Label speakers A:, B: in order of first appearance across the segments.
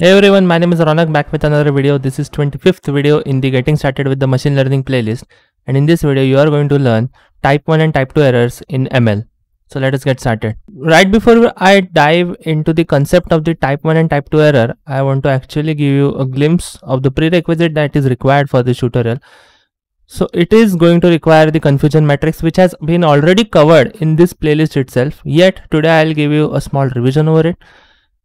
A: Hey everyone, my name is Raunak back with another video. This is 25th video in the getting started with the machine learning playlist. And in this video, you are going to learn type 1 and type 2 errors in ML. So let us get started. Right before I dive into the concept of the type 1 and type 2 error, I want to actually give you a glimpse of the prerequisite that is required for this tutorial. So it is going to require the confusion matrix which has been already covered in this playlist itself. Yet today I'll give you a small revision over it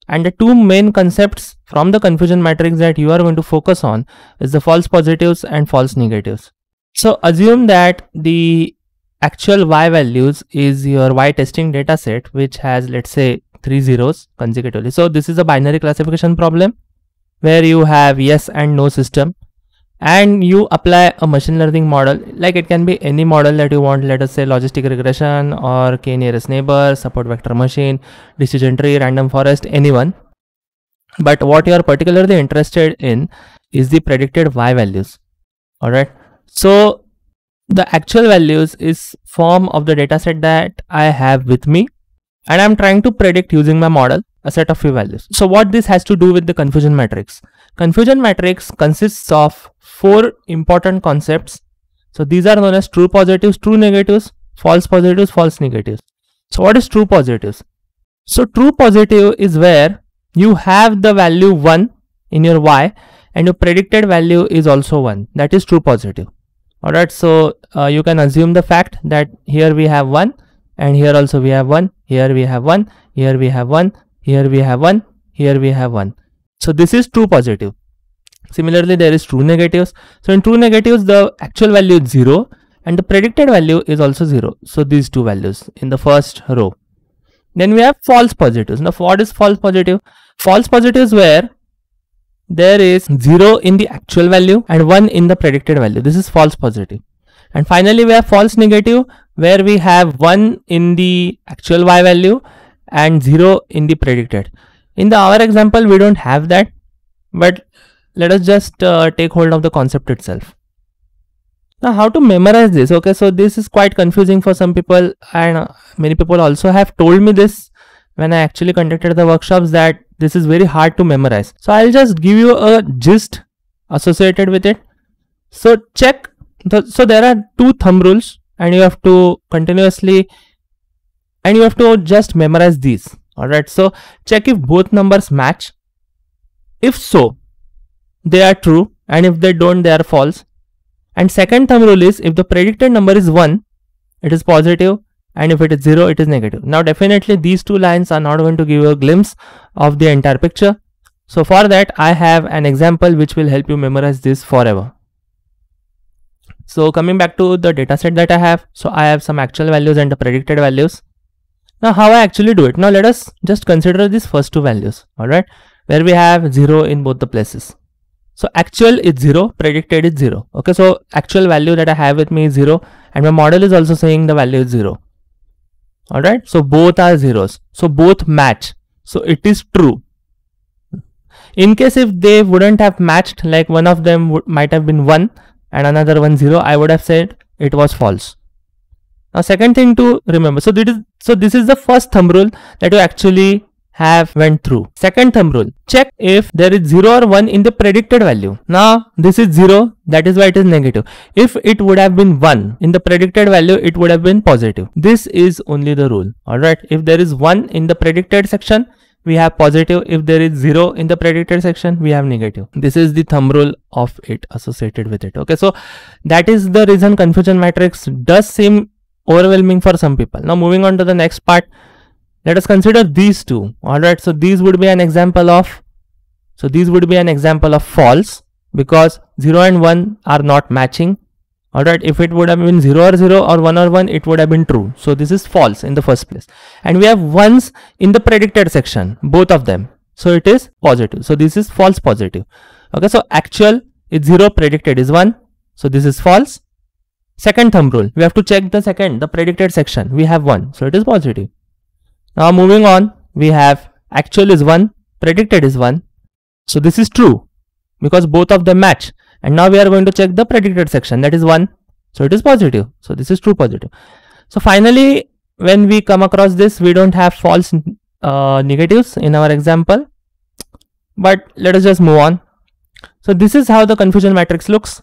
A: and the two main concepts from the confusion matrix that you are going to focus on is the false positives and false negatives. So assume that the actual y values is your y testing data set which has let's say three zeros consecutively. So this is a binary classification problem where you have yes and no system and you apply a machine learning model. Like it can be any model that you want. Let us say logistic regression or k nearest neighbor support vector machine decision tree random forest anyone. But what you are particularly interested in is the predicted y values. All right so the actual values is form of the dataset that i have with me. And i'm trying to predict using my model a set of few values. So what this has to do with the confusion matrix? Confusion matrix consists of four important concepts. So these are known as true positives, true negatives, false positives, false negatives. So what is true positives? So true positive is where you have the value 1 in your y and your predicted value is also 1. That is true positive. Alright, so uh, you can assume the fact that here we have 1 and here also we have 1, here we have 1, here we have 1, here we have 1, here we have 1. So this is true positive. Similarly, there is true negatives. So in true negatives, the actual value is 0 and the predicted value is also 0. So these two values in the first row. Then we have false positives. Now what is false positive? False positives where there is 0 in the actual value and 1 in the predicted value. This is false positive. And finally, we have false negative where we have 1 in the actual y value and 0 in the predicted. In the our example, we don't have that, but let us just uh, take hold of the concept itself. Now how to memorize this? Okay, so this is quite confusing for some people and uh, many people also have told me this when I actually conducted the workshops that this is very hard to memorize. So I'll just give you a gist associated with it. So check, the, so there are two thumb rules and you have to continuously and you have to just memorize these. Alright, so check if both numbers match. If so, they are true and if they don't they are false. And second thumb rule is if the predicted number is 1 it is positive and if it is 0 it is negative. Now definitely these two lines are not going to give you a glimpse of the entire picture. So for that i have an example which will help you memorize this forever. So coming back to the dataset that i have so i have some actual values and the predicted values. Now how i actually do it? Now let us just consider these first two values all right? Where we have 0 in both the places so actual is 0, predicted is 0. Okay, so actual value that I have with me is 0 and my model is also saying the value is 0. Alright, so both are zeros. So both match. So it is true. In case if they wouldn't have matched, like one of them might have been 1 and another one 0, I would have said it was false. Now second thing to remember, so this is, so this is the first thumb rule that you actually have went through. Second thumb rule, check if there is 0 or 1 in the predicted value. Now this is 0, that is why it is negative. If it would have been 1 in the predicted value, it would have been positive. This is only the rule. Alright, if there is 1 in the predicted section, we have positive. If there is 0 in the predicted section, we have negative. This is the thumb rule of it associated with it. Okay, so that is the reason confusion matrix does seem overwhelming for some people. Now moving on to the next part let us consider these two. Alright, so these would be an example of, so these would be an example of false because 0 and 1 are not matching. Alright, if it would have been 0 or 0 or 1 or 1, it would have been true. So this is false in the first place. And we have ones in the predicted section, both of them. So it is positive. So this is false positive. Okay, so actual is 0, predicted is 1. So this is false. Second thumb rule, we have to check the second, the predicted section. We have 1. So it is positive. Now moving on, we have actual is 1, predicted is 1. So this is true because both of them match. And now we are going to check the predicted section that is 1. So it is positive. So this is true positive. So finally, when we come across this, we don't have false uh, negatives in our example. but let us just move on. So this is how the confusion matrix looks.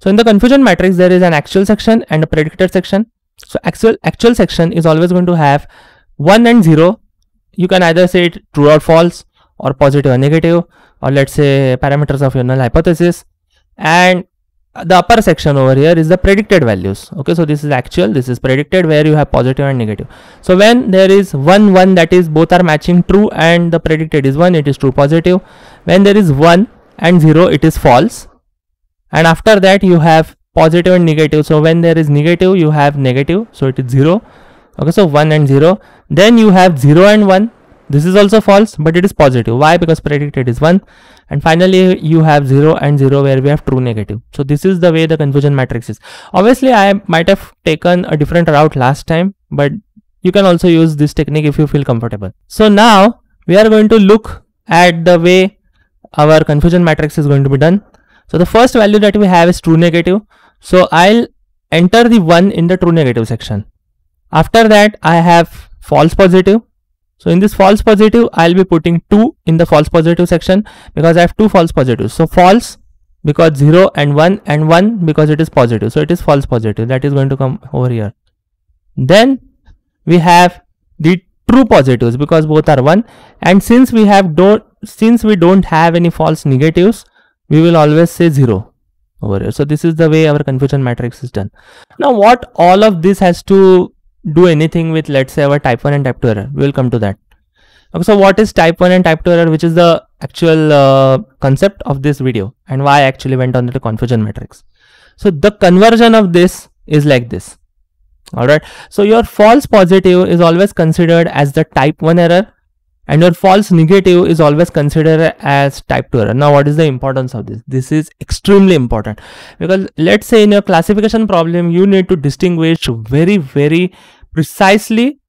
A: So in the confusion matrix, there is an actual section and a predicted section. So actual actual section is always going to have 1 and 0. You can either say it true or false or positive or negative or let's say parameters of your null hypothesis. And the upper section over here is the predicted values. Okay so this is actual this is predicted where you have positive and negative. So when there is one one that is both are matching true and the predicted is one it is true positive. When there is one and zero it is false. And after that you have positive and negative. So when there is negative you have negative. So it is zero okay so one and zero. Then you have zero and one. This is also false but it is positive. Why? Because predicted is 1 and finally you have 0 and 0 where we have true negative. So this is the way the confusion matrix is. Obviously i might have taken a different route last time but you can also use this technique if you feel comfortable. So now we are going to look at the way our confusion matrix is going to be done. So the first value that we have is true negative. So i'll enter the 1 in the true negative section after that i have false positive so in this false positive, I'll be putting 2 in the false positive section because I have two false positives. So false because 0 and 1 and 1 because it is positive. So it is false positive that is going to come over here. Then we have the true positives because both are 1 and since we have don't since we don't have any false negatives we will always say 0 over here. So this is the way our confusion matrix is done. Now what all of this has to do anything with let's say our type 1 and type 2 error. We will come to that. Okay so what is type 1 and type 2 error which is the actual uh, concept of this video and why I actually went on the confusion matrix? So the conversion of this is like this. All right. So your false positive is always considered as the type 1 error and your false negative is always considered as type 2 error. Now what is the importance of this? This is extremely important. Because let's say in your classification problem you need to distinguish very very precisely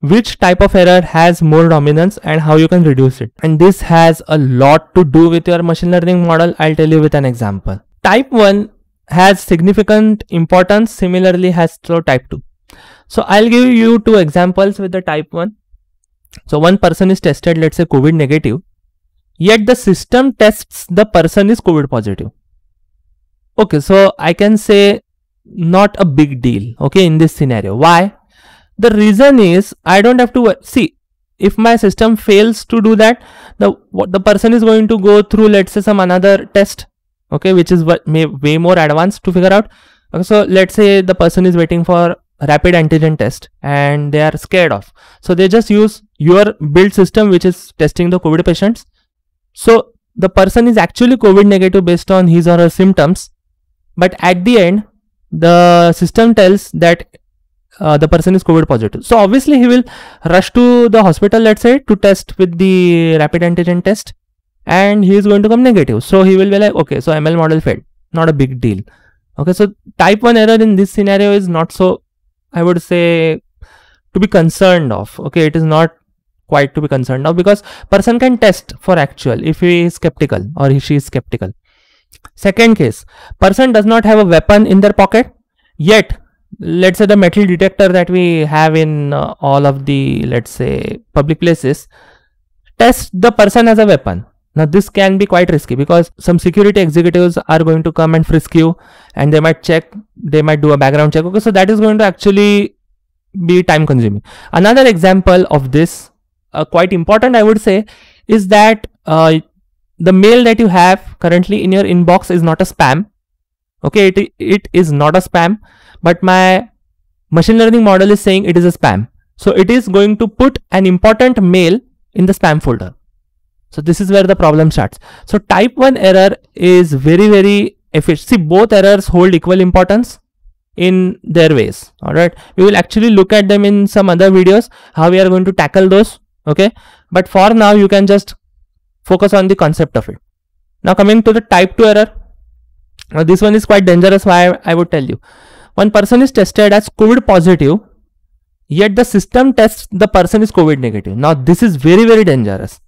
A: which type of error has more dominance and how you can reduce it. And this has a lot to do with your machine learning model. I'll tell you with an example. Type 1 has significant importance similarly has so type 2 so i'll give you two examples with the type 1 so one person is tested, let's say COVID negative, yet the system tests the person is COVID positive. Okay, so I can say not a big deal, okay, in this scenario. Why? The reason is I don't have to see if my system fails to do that, the the person is going to go through let's say some another test, okay, which is what may way more advanced to figure out. Okay, so let's say the person is waiting for rapid antigen test and they are scared of. So they just use your build system which is testing the COVID patients. So the person is actually COVID negative based on his or her symptoms. But at the end, the system tells that uh, the person is COVID positive. So obviously he will rush to the hospital, let's say, to test with the rapid antigen test and he is going to come negative. So he will be like, okay, so ML model failed. Not a big deal. Okay, so type 1 error in this scenario is not so I would say to be concerned of. Okay, it is not quite to be concerned of because person can test for actual if he is skeptical or she is skeptical. Second case, person does not have a weapon in their pocket yet let's say the metal detector that we have in uh, all of the let's say public places test the person as a weapon now this can be quite risky because some security executives are going to come and frisk you and they might check, they might do a background check. Okay, so that is going to actually be time consuming. Another example of this, uh, quite important I would say, is that uh, the mail that you have currently in your inbox is not a spam. Okay, it, it is not a spam, but my machine learning model is saying it is a spam. So it is going to put an important mail in the spam folder. So this is where the problem starts. So type 1 error is very, very efficient. See, both errors hold equal importance in their ways. All right. We will actually look at them in some other videos, how we are going to tackle those. Okay. But for now, you can just focus on the concept of it. Now coming to the type 2 error. Now this one is quite dangerous. Why I would tell you. One person is tested as COVID positive, yet the system tests the person is COVID negative. Now this is very, very dangerous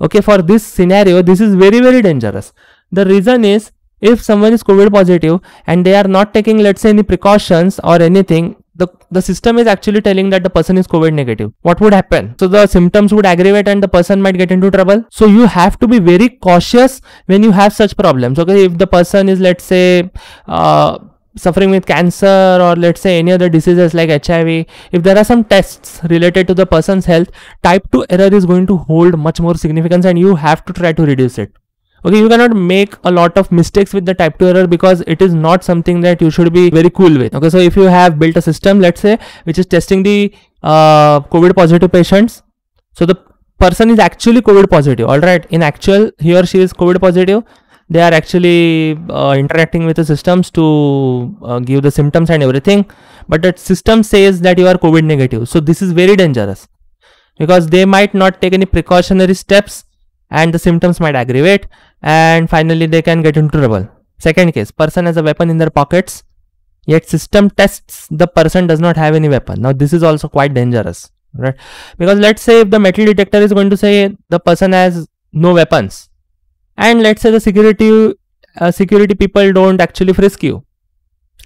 A: okay for this scenario this is very very dangerous the reason is if someone is covid positive and they are not taking let's say any precautions or anything the, the system is actually telling that the person is COVID negative. What would happen? So the symptoms would aggravate and the person might get into trouble. So you have to be very cautious when you have such problems. Okay, if the person is let's say uh, suffering with cancer or let's say any other diseases like HIV, if there are some tests related to the person's health, type 2 error is going to hold much more significance and you have to try to reduce it okay you cannot make a lot of mistakes with the type 2 error because it is not something that you should be very cool with. Okay so if you have built a system let's say which is testing the uh, covid positive patients so the person is actually covid positive all right in actual he or she is covid positive they are actually uh, interacting with the systems to uh, give the symptoms and everything but the system says that you are covid negative so this is very dangerous because they might not take any precautionary steps and the symptoms might aggravate and finally they can get into trouble. Second case, person has a weapon in their pockets yet system tests the person does not have any weapon. Now this is also quite dangerous, right? Because let's say if the metal detector is going to say the person has no weapons and let's say the security uh, security people don't actually frisk you.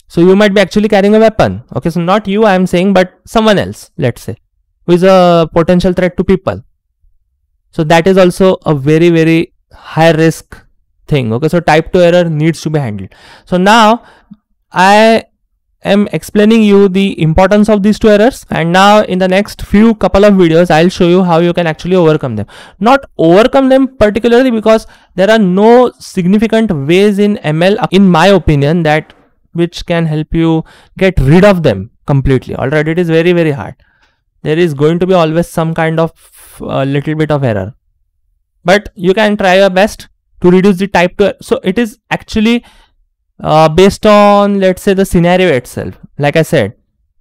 A: So you might be actually carrying a weapon. Okay, so not you I am saying but someone else, let's say, who is a potential threat to people. So that is also a very very high risk thing okay? So type 2 error needs to be handled. So now i am explaining you the importance of these two errors and now in the next few couple of videos i'll show you how you can actually overcome them. Not overcome them particularly because there are no significant ways in ml in my opinion that which can help you get rid of them completely. All right it is very very hard. There is going to be always some kind of uh, little bit of error but you can try your best to reduce the type to so it is actually uh, based on let's say the scenario itself. Like i said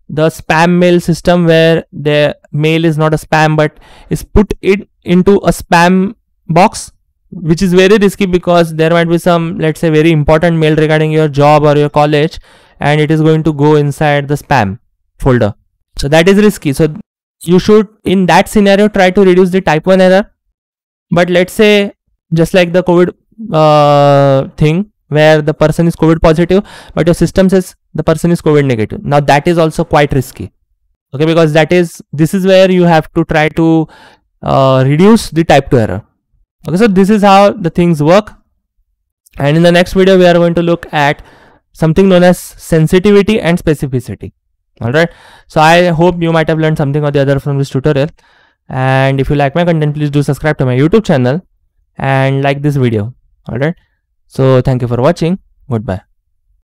A: the spam mail system where the mail is not a spam but is put it into a spam box which is very risky because there might be some let's say very important mail regarding your job or your college and it is going to go inside the spam folder. So that is risky. So you should in that scenario try to reduce the type 1 error but let's say just like the covid uh, thing where the person is covid positive but your system says the person is covid negative. Now that is also quite risky. Okay because that is this is where you have to try to uh, reduce the type 2 error. Okay so this is how the things work. And in the next video we are going to look at something known as sensitivity and specificity. All right? So i hope you might have learned something or the other from this tutorial and if you like my content please do subscribe to my youtube channel and like this video. Alright? So thank you for watching. Goodbye